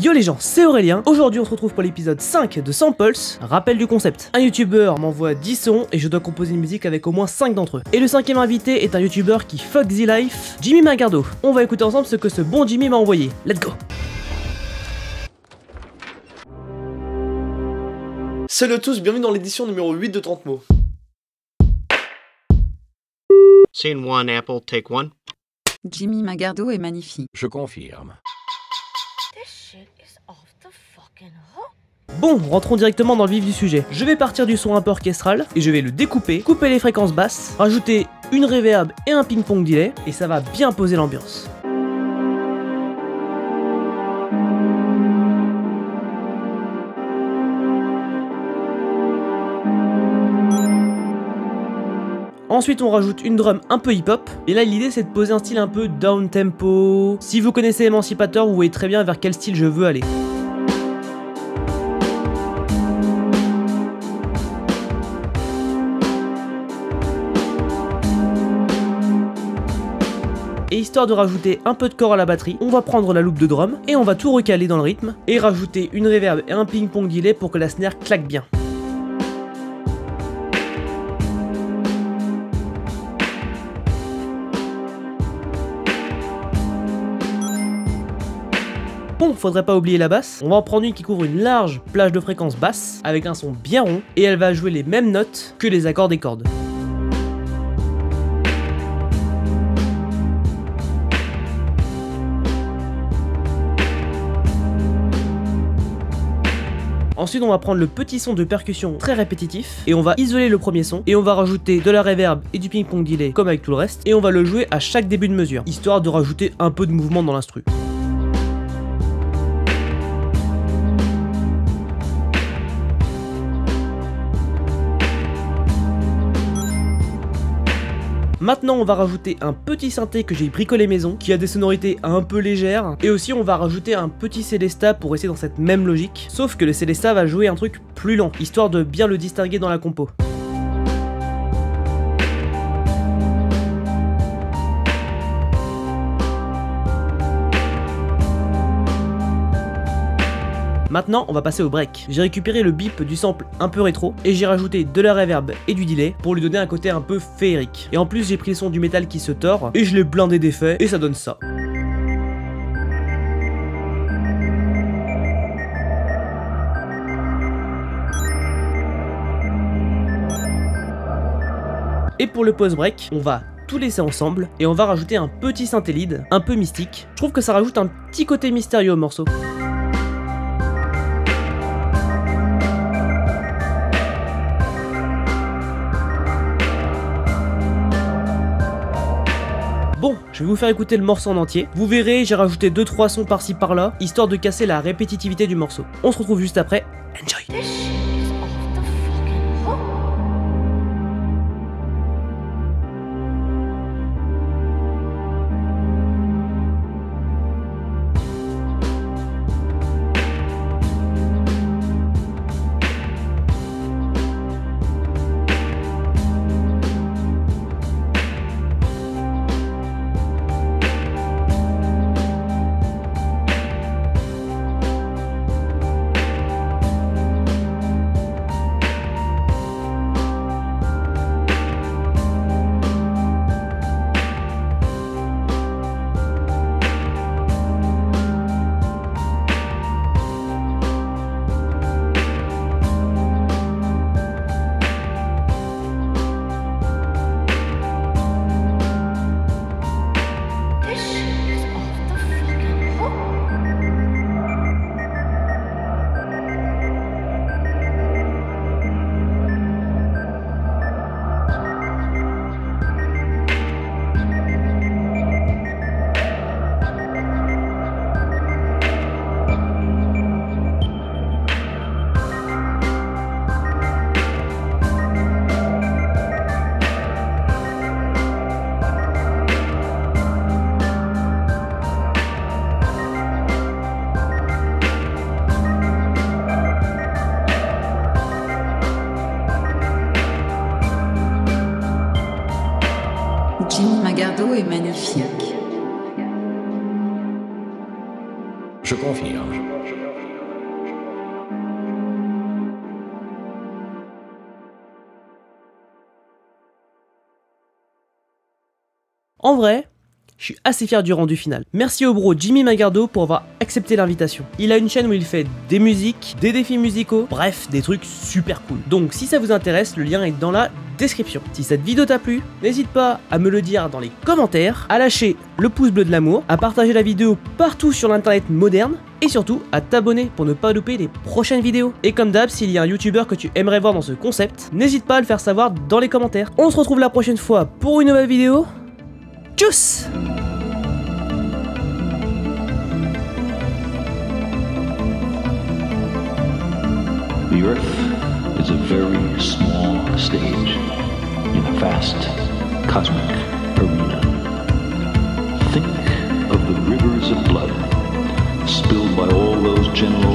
Yo les gens, c'est Aurélien. Aujourd'hui, on se retrouve pour l'épisode 5 de Samples. Rappel du concept. Un youtubeur m'envoie 10 sons et je dois composer une musique avec au moins 5 d'entre eux. Et le cinquième invité est un youtubeur qui fuck the life, Jimmy Magardo. On va écouter ensemble ce que ce bon Jimmy m'a envoyé. Let's go Salut à tous, bienvenue dans l'édition numéro 8 de 30 mots. Scene one, Apple, take one. Jimmy Magardo est magnifique. Je confirme. Bon, rentrons directement dans le vif du sujet. Je vais partir du son un peu orchestral et je vais le découper, couper les fréquences basses, rajouter une reverb et un ping-pong delay et ça va bien poser l'ambiance. Ensuite, on rajoute une drum un peu hip-hop. Et là, l'idée, c'est de poser un style un peu down tempo. Si vous connaissez Emancipator, vous voyez très bien vers quel style je veux aller. Et histoire de rajouter un peu de corps à la batterie, on va prendre la loupe de drum et on va tout recaler dans le rythme et rajouter une reverb et un ping-pong delay pour que la snare claque bien. Bon, faudrait pas oublier la basse. On va en prendre une qui couvre une large plage de fréquences basses avec un son bien rond et elle va jouer les mêmes notes que les accords des cordes. Ensuite, on va prendre le petit son de percussion très répétitif et on va isoler le premier son et on va rajouter de la reverb et du ping-pong delay comme avec tout le reste et on va le jouer à chaque début de mesure histoire de rajouter un peu de mouvement dans l'instru. Maintenant, on va rajouter un petit synthé que j'ai bricolé maison, qui a des sonorités un peu légères. Et aussi, on va rajouter un petit Célesta pour rester dans cette même logique. Sauf que le Célesta va jouer un truc plus lent, histoire de bien le distinguer dans la compo. Maintenant, on va passer au break. J'ai récupéré le bip du sample un peu rétro et j'ai rajouté de la reverb et du delay pour lui donner un côté un peu féerique. Et en plus, j'ai pris le son du métal qui se tord et je l'ai blindé d'effets et ça donne ça. Et pour le post-break, on va tout laisser ensemble et on va rajouter un petit synthé lead, un peu mystique. Je trouve que ça rajoute un petit côté mystérieux au morceau. Bon, je vais vous faire écouter le morceau en entier. Vous verrez, j'ai rajouté 2-3 sons par-ci par-là, histoire de casser la répétitivité du morceau. On se retrouve juste après. Enjoy Jimmy Magardo est magnifique. Je confirme. En vrai, je suis assez fier du rendu final. Merci au bro Jimmy Magardo pour avoir accepté l'invitation. Il a une chaîne où il fait des musiques, des défis musicaux, bref, des trucs super cool. Donc si ça vous intéresse, le lien est dans la description. Si cette vidéo t'a plu, n'hésite pas à me le dire dans les commentaires, à lâcher le pouce bleu de l'amour, à partager la vidéo partout sur l'internet moderne, et surtout à t'abonner pour ne pas louper les prochaines vidéos. Et comme d'hab, s'il y a un youtubeur que tu aimerais voir dans ce concept, n'hésite pas à le faire savoir dans les commentaires. On se retrouve la prochaine fois pour une nouvelle vidéo. Tchuss is a very small stage in a vast cosmic arena. Think of the rivers of blood spilled by all those generals